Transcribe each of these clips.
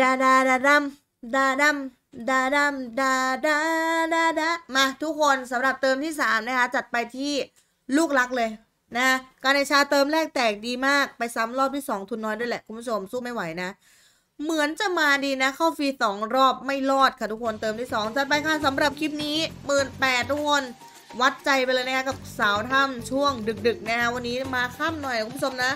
ดาดาดาดำดาดำดาดำดาดาดาดามาทุกคนสำหรับเติมที่สามนะคะ จัดไปที่ลูกรักเลยนะการในชาเติมแรกแตกดีมากไปซ้ำรอบที่สองทุนน้อยด้วยแหละ คุณผู้ชมสู้ไม่ไหวนะ เหมือนจะมาดีนะ เข้าฟรีสองรอบไม่รอดค่ะทุกคนเติมที่สองจัดไปค่ะสำหรับคลิปนี้หมื่นแปดทุกคนวัดใจไปเลยนะคะกับสาวถ้ำช่วงดึกๆนะคะวันนี้มาค่ำหน่อยคุณผู้ชมนะ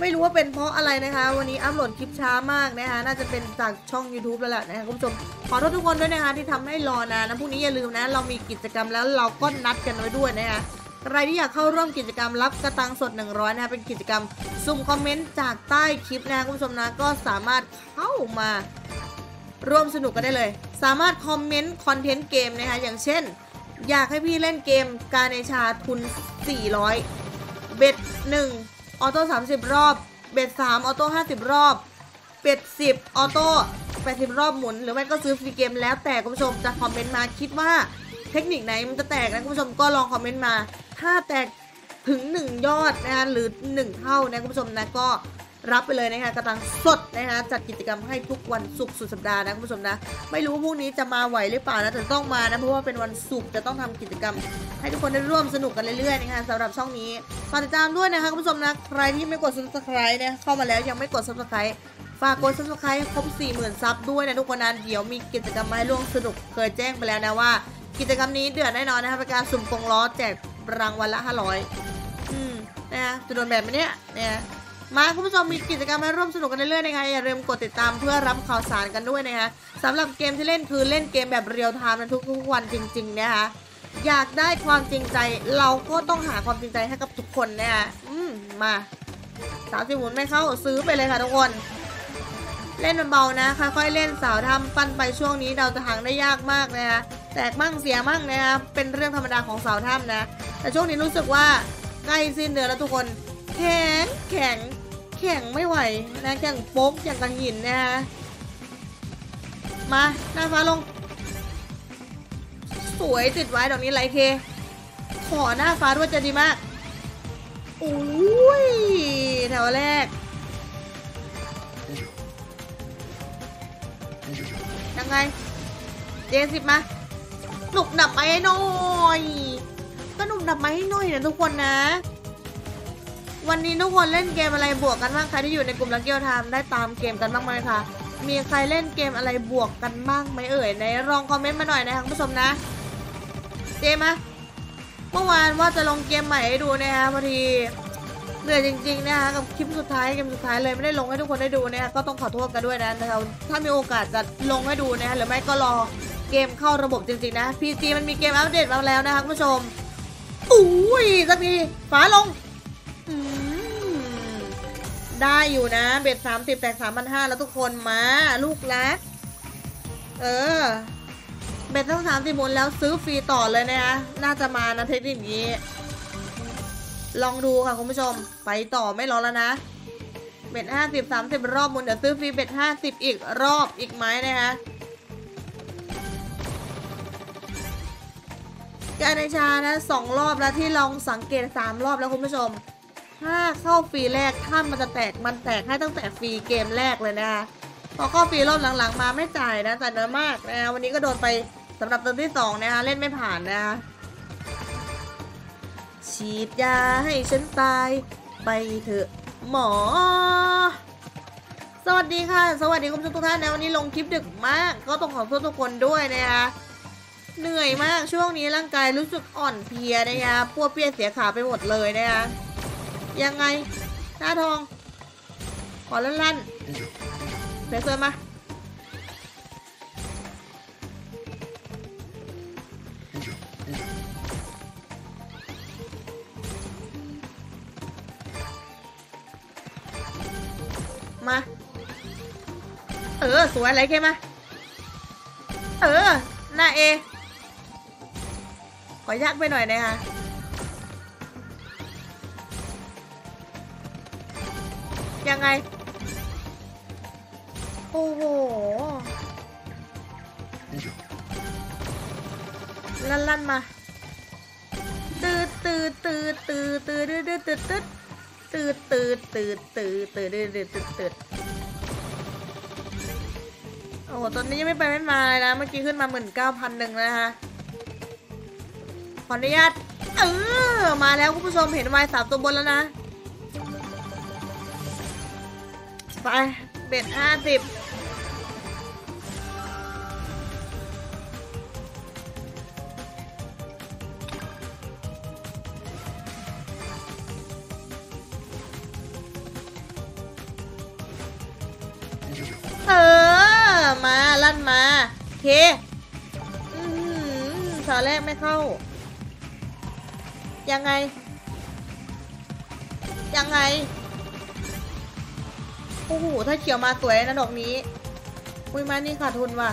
ไม่รู้ว่าเป็นเพราะอะไรนะคะ วันนี้อัพโหลดคลิปช้ามากนะคะ น่าจะเป็นจากช่อง YouTube แล้วแหละนะคะคุณผู้ชม ขอโทษทุกคนด้วยนะคะ ที่ทำให้รอนานนะพรุ่งนี้อย่าลืมนะ เรามีกิจกรรมแล้วเราก็นัดกันไว้ด้วยนะคะใครที่อยากเข้าร่วมกิจกรรมรับกะตังค์สด 100นะคะเป็นกิจกรรมสุ่ม comment จากใต้คลิปนะคะคุณผู้ชมนะก็สามารถเข้ามาร่วมสนุกกันได้เลย สามารถ comment content เกมนะคะอย่างเช่น อยากให้พี่เล่นเกมการในชาทุน 400 เบ็ด1 ออโต้30 รอบ เบ็ด3ออโต้50 รอบ เบ็ด10ออโต้80 รอบหมุน หรือไม่ก็ซื้อฟรีเกมแล้วแต่คุณผู้ชมจะคอมเมนต์มาคิดว่าเทคนิคไหนมันจะแตกนะคุณผู้ชมก็ลองคอมเมนต์มา ถ้าแตกถึง 1 ยอดนะคะหรือ 1 เท่านะคุณผู้ชมนะก็ รับไปเลยนะคะกระตังสดนะคะจัดกิจกรรมให้ทุกวันศุกร์สุดสัปดาห์นะคุณผู้ชมนะ ไม่รู้ว่าพรุ่งนี้จะมาไหวหรือเปล่านะแต่ต้องมานะเพราะว่าเป็นวันศุกร์จะต้องทำกิจกรรม ให้ทุกคนได้ร่วมสนุกกันเรื่อยๆนะคะสำหรับช่องนี้ฝากติดตามด้วยนะคะคุณผู้ชมนะใครที่ไม่กด subscribe นี่เข้ามาแล้วยังไม่กด subscribe ฝากกด subscribe ครบ 40,000 ซับด้วยนะทุกคนนะเดี๋ยวมีกิจกรรมมาให้ร่วมสนุกเคยแจ้งไปแล้วนะว่า กิจกรรมนี้เดือดแน่นอนนะคะเป็นการสุ่มกงล้อแจกรางวัลละ 500อืมนะจะโดนแบบเนี่ยเนี่ย มาคุณผู้ชมมีกิจกรรมให้ร่วมสนุกกันเรื่อยๆนะคะอย่าลืมกดติดตามเพื่อรับข่าวสารกันด้วยนะคะสำหรับเกมที่เล่นคือเล่นเกมแบบเรียลไทม์ในทุกๆวันจริงๆนะคะอยากได้ความจริงใจเราก็ต้องหาความจริงใจให้กับทุกคนนะคะอืมมาสาวสิบหมุนไม่เข้าซื้อไปเลยค่ะทุกคน เล่นเบาๆนะค่อยๆเล่นสาวทำปั้นไปช่วงนี้เราจะหางได้ยากมากนะคะแตกมั่งเสียมั่งนะคะเป็นเรื่องธรรมดาของสาวถ้ำนะ แต่ช่วงนี้รู้สึกว่าใกล้สิ้นเดือนแล้วทุกคนแข็งแข็ง แข็งไม่ไหวนะแข็งโป๊กอย่างกันหินนะคะมาหน้าฟ้าลง สวยติดไว้ดอกนี้ไรเค ขอหน้าฟ้าด้วยจะดีมากอุ้ยแถวแรกยังไงเจสิบมาหนุกหนับไปให้หน่อย ก็หนุกหนับมาให้หน่อยนะทุกคนนะ วันนี้ทุกคนเล่นเกมอะไรบวกกันบ้างใครที่อยู่ในกลุ่มลักเกียวทามได้ตามเกมกันบ้างไหมคะ มีใครเล่นเกมอะไรบวกกันบ้างไหมเอ่ยในลองคอมเมนต์มาหน่อยนะคะคุณผู้ชมนะ เจมาเมื่อวานว่าจะลงเกมใหม่ให้ดูนะคะพอดีเหนื่อยจริงๆนะคะกับคลิปสุดท้ายเกมสุดท้ายเลยไม่ได้ลงให้ทุกคนได้ดูนะคะก็ต้องขอโทษกันด้วยนะนะคะถ้ามีโอกาสจะลงให้ดูนะคะหรือไม่ก็รอเกมเข้าระบบจริงๆนะ PC มันมีเกมอัปเดตมาแล้วนะคะคุณผู้ชมอุ้ยสักทีฝาลง ได้อยู่นะ เบ็ดสามสิบแตกสามพันห้าแล้วทุกคนมา ลูกรัก เออ เบ็ดทั้งสามสิบหมุนแล้วซื้อฟรีต่อเลยนะคะน่าจะมานะเทคนิคนี้ ลองดูค่ะคุณผู้ชม ไปต่อไม่รอแล้วนะ เบ็ดห้าสิบสามสิบรอบหมุนเดี๋ยวซื้อฟรีเบ็ดห้าสิบอีกรอบอีกไหมนะคะการในชานะสองรอบแล้วที่ลองสังเกตสามรอบแล้วคุณผู้ชม ถ้าเข้าฟรีแรกถ้ามันจะแตกมันแตกให้ตั้งแต่ฟรีเกมแรกเลยนะคะพอเข้าฟรีรอบหลังๆ มาไม่จ่ายนะจ่ายน้อยมากนะวันนี้ก็โดนไปสำหรับตัวที่สองนะคะเล่นไม่ผ่านนะคะฉีดยาให้ฉันตายไปเถอะหมอ สวัสดีค่ะ สวัสดีคุณผู้ชมทุกท่านนะวันนี้ลงคลิปดึกมาก ก็ต้องขอโทษทุกคนด้วยนะคะเหนื่อยมากช่วงนี้ร่างกายรู้สึกอ่อนเพลียนะคะปวดเปียเสียขาไปหมดเลยนะคะ ยังไง หน้าทอง ขอลั่นๆเสยๆมามา เออ สวยอะไรแค่มา เออ หน้าเอ ขอยากไปหน่อยนะคะ ยังไง โอ้โหลั่นลั่นมาตืดตืดตืดตืดตืดตืดตืดตืดตืดตืดตืดตืดตืดตืดตืดตืดตืดโห ตอนนี้ยังไม่ไปไม่มาเลยนะ เมื่อกี้ขึ้นมาหมื่นเก้าพันหนึ่งนะคะขออนุญาต เออ มาแล้วคุณผู้ชมเห็นไม้สามตัวบนแล้วนะ ไปเบ็ดห้าสิบเออ มาลั่นมาเคสาแรกไม่เข้า ยังไง ยังไง โอ้โห ถ้าเขียวมาสวยนะดอกนี้ อุ้ยมานี่ขาดทุนว่ะ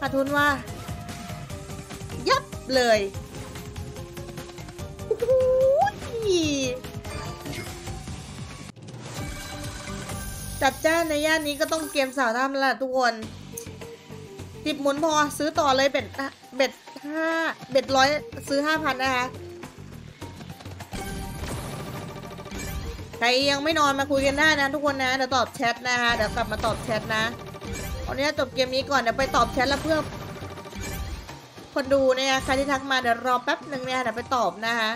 ขาดทุนว่ะ ยับเลยโอ้โหจัดจ้านในย่านนี้ก็ต้องเกมสาวท่ามแล้วล่ะทุกคนสิบหมุนพอซื้อต่อเลยเบ็ดอะเบ็ดห้าเบ็ดร้อยซื้อห้าพันนะคะ ใครยังไม่นอนมาคุยกันได้นะทุกคนนะเดี๋ยวตอบแชทนะคะเดี๋ยวกลับมาตอบแชทนะวันนี้จบเกมนี้ก่อนเดี๋ยวไปตอบแชทแล้วเพื่อคนดูเนี่ยใครที่ทักมาเดี๋ยวรอแป๊บหนึ่งเนี่ยเดี๋ยวไปตอบนะคะ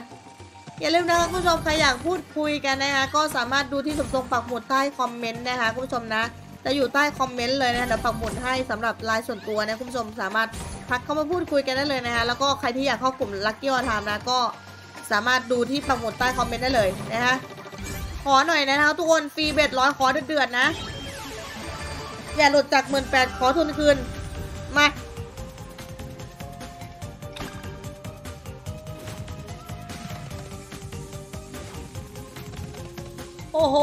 อย่าลืมนะคะคุณผู้ชมใครอยากพูดคุยกันนะคะก็สามารถดูที่สมทรงปักหมุดใต้ comment นะคะคุณผู้ชมนะจะอยู่ใต้ comment เลยนะคะเดี๋ยวปักหมุดให้สำหรับไลน์ส่วนตัวนะคุณผู้ชมสามารถทักเข้ามาพูดคุยกันได้เลยนะคะแล้วก็ใครที่อยากเข้ากลุ่ม Lucky All Time นะก็สามารถดูที่ปักหมุดใต้ comment ได้เลยนะคะ ขอหน่อยนะคะทุกคน free bet ร้อยขอเดือดๆนะ อย่าหลุดจากหมื่นแปดขอทุนคืน มาโอ้โห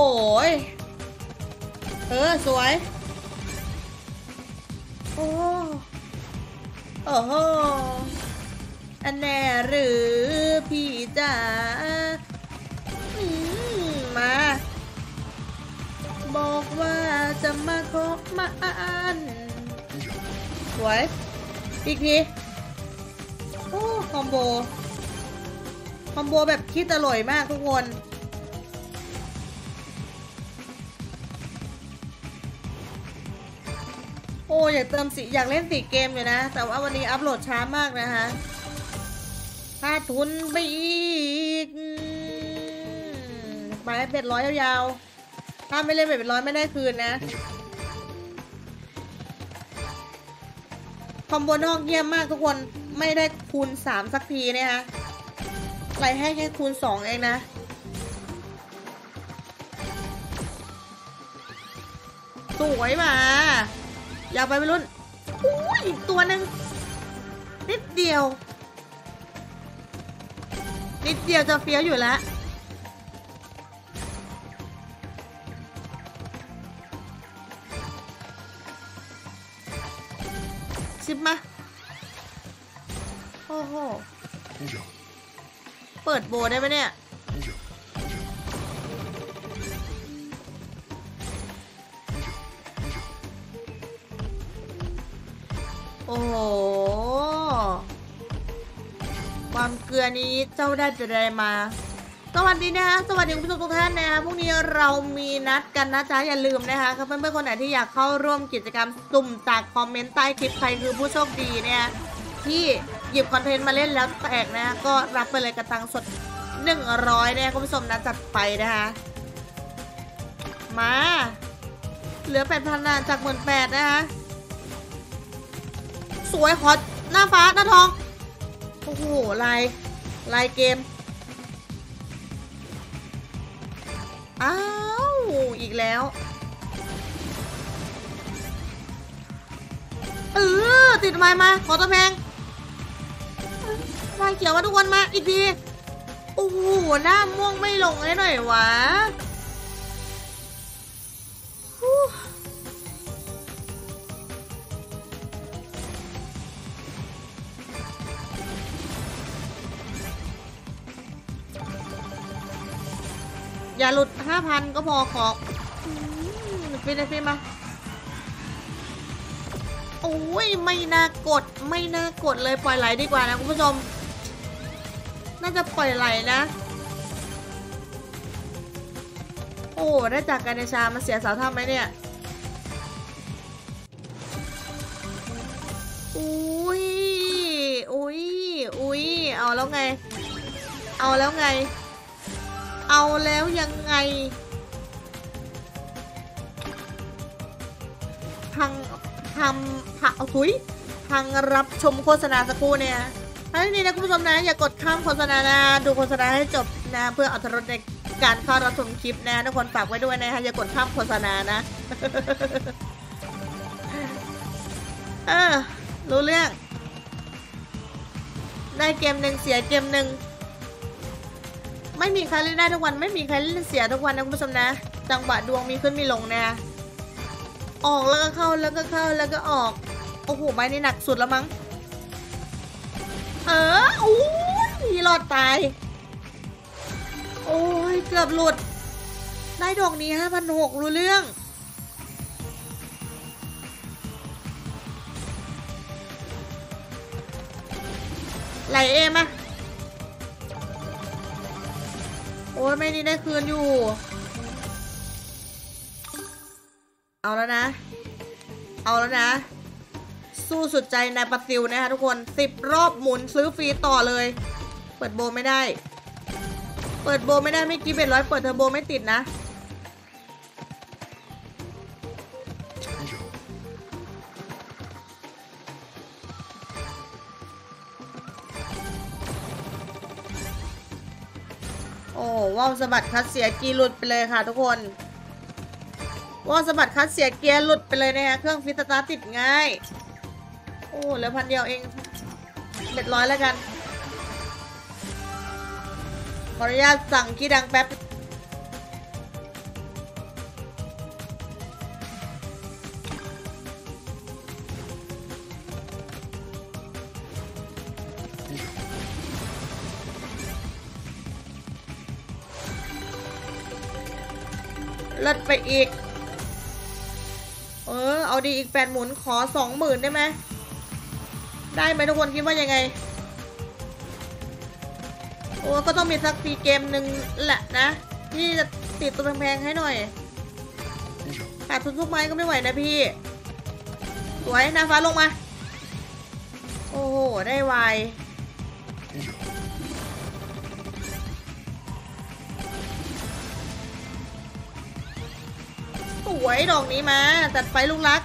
เออ สวย โอ้โอ้โห อันแน่หรือพี่จ๋า มาบอกว่าจะมาขอมาอ่านสวย อีกที โอ้ คอมโบ คอมโบแบบคิดอร่อยมากทุกคนโอ้อยากเติมสีอยากเล่นสีเกมอยู่นะ แต่ว่าวันนี้อัพโหลดช้ามากนะคะค่าทุนไปอีก ไปเบ็ดร้อยยาวๆ ถ้าไม่เล่นเบ็ดร้อยไม่ได้คืนนะคอมโบนอกเยี่ยมมากทุกคนไม่ได้คูณ 3 สักทีเนี่ยฮะไรให้แค่คูณ 2 เองนะ สวยมา อยากไปไปรุ่นอุ้ยอีกตัวหนึ่งนิดเดียว นิดเดียวจะเฟี้ยวอยู่แล้ว โห เปิดโบได้ไหมเนี่ย โอ้โห ความเกลือนี้เจ้าได้จะได้มา สวัสดีนะคะ สวัสดีคุณผู้ชมทุกท่านนะคะ พรุ่งนี้เรามีนัดกันนะจ๊ะ อย่าลืมนะคะครับเพื่อนๆคนไหนที่อยากเข้าร่วมกิจกรรมสุ่มจากคอมเมนต์ใต้คลิปใครคือผู้โชคดีเนี่ยที่ หยิบคอนเทนต์มาเล่นแล้วแตกนะก็รับไปเลยกระตังสด 100นี่ยคุณผู้ชมนะจัดไปนะคะมา เหลือ 8,000นะจาก 18,000นะคะสวยขอหน้าฟ้าหน้าทอง โอ้โหลายลายเกม อ้าว อีกแล้ว เออติดไม้มา ขอตัวแพง ไม้เขียวมาทุกคนมาอีกทีโอ้โหหน้าม่วงไม่ลงให้หน่อยวะอย่าหลุดห้าพันก็พอขอฟินเลยฟินมาโอ้ยไม่น่ากดไม่น่ากดเลยปล่อยไหลดีกว่านะคุณผู้ชม จะปล่อยไหลนะ โอ้ได้จากการในชา มาเสียสาวท่าไหมเนี่ยอุ้ยอุ้ยอุ้ยเอาแล้วไง เอาแล้วไง เอาแล้วยังไง พังทำพังอุ้ยพังรับชมโฆษณาสักครู่เนี่ย ทั้งนี้นะคุณผู้ชมนะอย่ากดข้ามโฆษณานะดูโฆษณาให้จบนะเพื่อเอาทรสในการเข้ารับชมคลิปนะทุกคนฝากไว้ด้วยนะฮะอย่ากดข้ามโฆษณานะเออรู้เรื่อง ได้เกมหนึ่งเสียเกมหนึ่งไม่มีใครเล่นได้ทุกวันไม่มีใครเล่นเสียทุกวันนะคุณผู้ชมนะ จังหวะดวงมีขึ้นมีลงนะออกแล้วก็เข้าแล้วก็เข้าแล้วก็ออกโอ้โหไม้นี่หนักสุดแล้วมั้ง เออโอ้ยรอดตาย โอ้ย เกือบหลุด ได้ดอกนี้ห้าพันหกรู้เรื่อง ไหลเอมอะโอ้ยไม่นี่ได้คืนอยู่ เอาแล้วนะ เอาแล้วนะ สู้สุดใจในปาซิลนะคะทุกคนสิบรอบหมุนซื้อฟรีต่อเลย เปิดโบไม่ได้ เปิดโบไม่ได้ไม่กี่เป็นร้อยเปิดเทอร์โบไม่ติดนะ โอ้ว่าวสะบัดคัดเสียกีหลุดไปเลยค่ะทุกคนว่าวสะบัดคัดเสียเกียร์หลุดไปเลยนะคะเครื่องฟิตสตาร์ติดง่าย โอ้เหลือพันเดียวเองเบ็ดร้อยแล้วกัน ขออนุญาตสั่งกี้ดังแป๊บเลิศไปอีก เออ เอาดีอีกแปดหมุนขอสองหมื่นได้ไหม ได้ไหมทุกคนคิดว่ายังไง โอ้ก็ต้องมีสักปีเกมหนึ่งแหละนะ ที่จะติดตัวแพงๆให้หน่อยขาดทุนทุกไม้ก็ไม่ไหวนะพี่ สวยนางฟ้าลงมา โอ้โห ได้ไวสวยดอกนี้มาจัดไปลูกรัก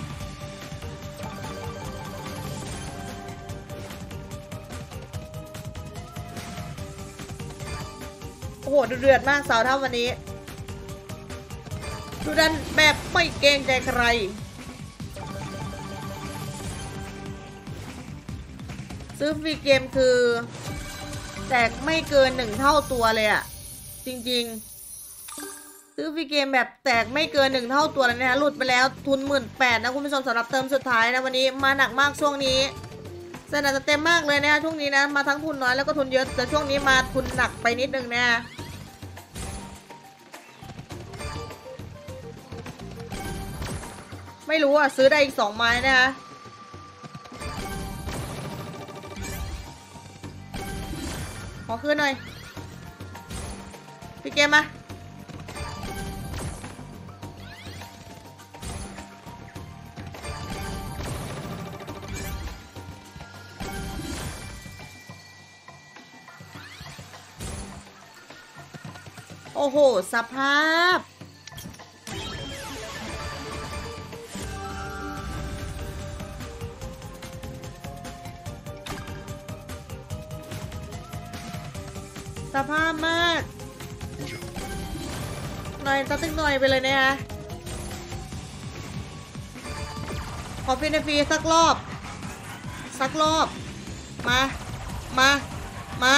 ดูเดือดมากสาวเท่าวันนี้ดูดันแบบไม่เกรงใจใคร ซื้อฟรีเกมคือ แตกไม่เกินหนึ่งเท่าตัวเลยอะจริงๆ ซื้อฟรีเกมแบบแตกไม่เกินหนึ่งเท่าตัวเลยนะฮะหลุดไปแล้วทุนหมื่นแปดนะคุณผู้ชมสำหรับเติมสุดท้ายนะวันนี้มาหนักมากช่วงนี้สนานจะเต็มมากเลยนะฮะช่วงนี้นะมาทั้งทุนน้อยแล้วก็ทุนเยอะแต่ช่วงนี้มาทุนหนักไปนิดนึงนะ ไม่รู้อะ ซื้อได้อีกสองไม้นะคะขอขึ้นหน่อย พี่เกมมาโอ้โห สภาพ สภาพมาก หน่อยตัดตึกหน่อยไปเลยนะคะขอฟินฟีสักรอบ สักรอบ มา มา มา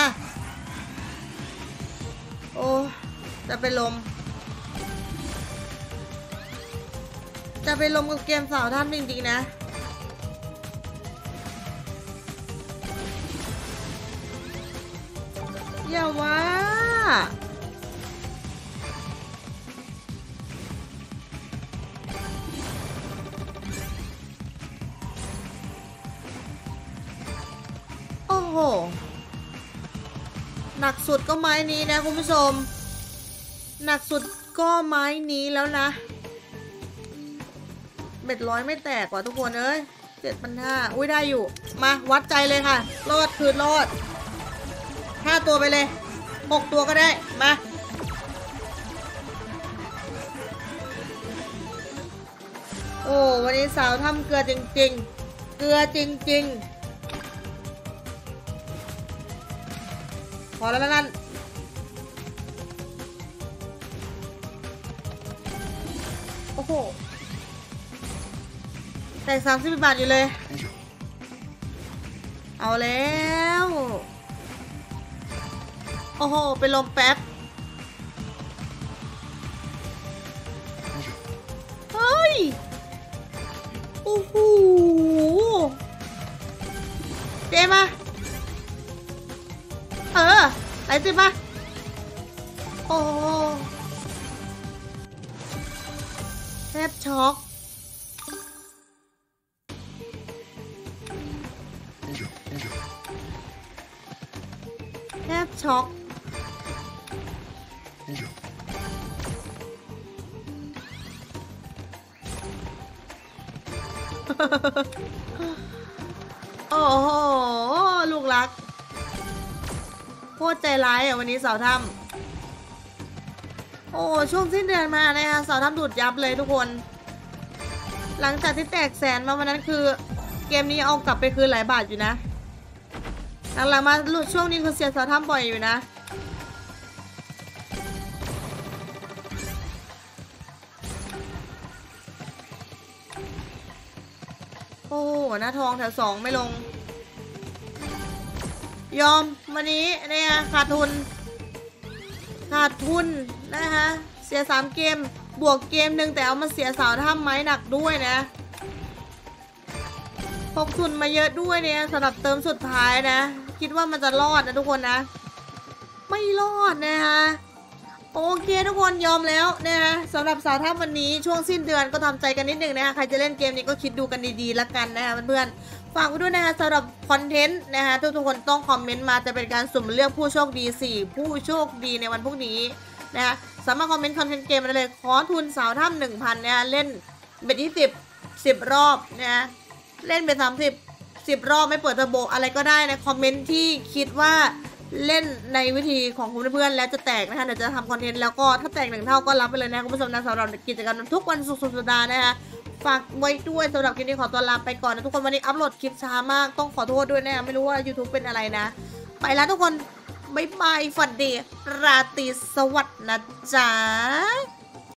โอ้ จะไปลม จะไปลมกับเกมสาวท่านจริงๆนะ อย่าว่า โอ้โห หนักสุดก็ไม้นี้นะคุณผู้ชม หนักสุดก็ไม้นี้แล้วนะ เบ็ดร้อยไม่แตกว่ะทุกคนเอ้ยเจ็ดพันห้าอุ้ยได้อยู่ มาวัดใจเลยค่ะ รอดคือรอด ห้าตัวไปเลยหกตัวก็ได้ มาโอ้วันนี้สาวทำเกลือจริง ๆ เกลือจริง ๆ พอแล้วนั่นโอ้โหแต่สามสิบบาทอยู่เลย เอาแล้ว โอ้โห เป็นลมแป๊บเฮ้ย โอ้โหเจมา เออไหลสิมา โอ้แทบช็อก โอ้โห ลูกรักโคตรใจร้ายอะวันนี้สาวถ้ำโอ้ช่วงสิ้นเดือนมานะคะสาวถ้ำดูดยับเลยทุกคน หลังจากที่แตกแสนมาวันนั้นคือ เกมนี้เอากลับไปคืนหลายบาทอยู่นะ หลังๆมาช่วงนี้คือเสียสาวถ้ำบ่อยอยู่นะ อ้หน้าทองแถวสองไม่ลง ยอมวันนี้เนี่ยขาดทุน ขาดทุนนะคะเสียสามเกมบวกเกมหนึ่งแต่เอามาเสียสาวถ้ำไม้หนักด้วยนะพกทุนมาเยอะด้วยเนี่ยสำหรับเติมสุดท้ายนะ คิดว่ามันจะรอดนะทุกคนนะ ไม่รอดนะคะ โอเคทุกคนยอมแล้วนะคะสำหรับสาวถ้ำวันนี้ช่วงสิ้นเดือนก็ทำใจกันนิดหนึ่งนะคะใครจะเล่นเกมนี้ก็คิดดูกันดีๆละกันนะคะเพื่อนๆฝากไว้ด้วยนะคะสำหรับcontent นะคะทุกๆคนต้อง comment มาจะเป็นการสุ่มเลือกผู้โชคดี 4 ผู้โชคดีในวันพรุ่งนี้นะคะสามารถ comment content เกมมาได้เลยขอทุนสาวถ้ำหนึ่งพันนะคะเล่น bet ที่สิบสิบรอบนะคะเล่น bet สามสิบสิบรอบไม่เปิดระบบอะไรก็ได้นะ comment ที่คิดว่า เล่นในวิธีของคุณเพื่อนแล้วจะแตกนะคะเดี๋ยวจะทำ content แล้วก็ถ้าแตกหนึ่งเท่าก็รับไปเลยนะคุณผู้ชมนะสำหรับกิจกรรมทุกวันศุกร์สุดสัปดาห์นะคะฝากไว้ด้วยสำหรับคลิปนี้ขอตัวลาไปก่อนนะทุกคนวันนี้อัปโหลดคลิปช้ามากต้องขอโทษด้วยนะไม่รู้ว่า YouTube เป็นอะไรนะ ไปแล้วทุกคนบ๊ายบายฝันดี ราตรีสวัสดิ์นะจ๊ะ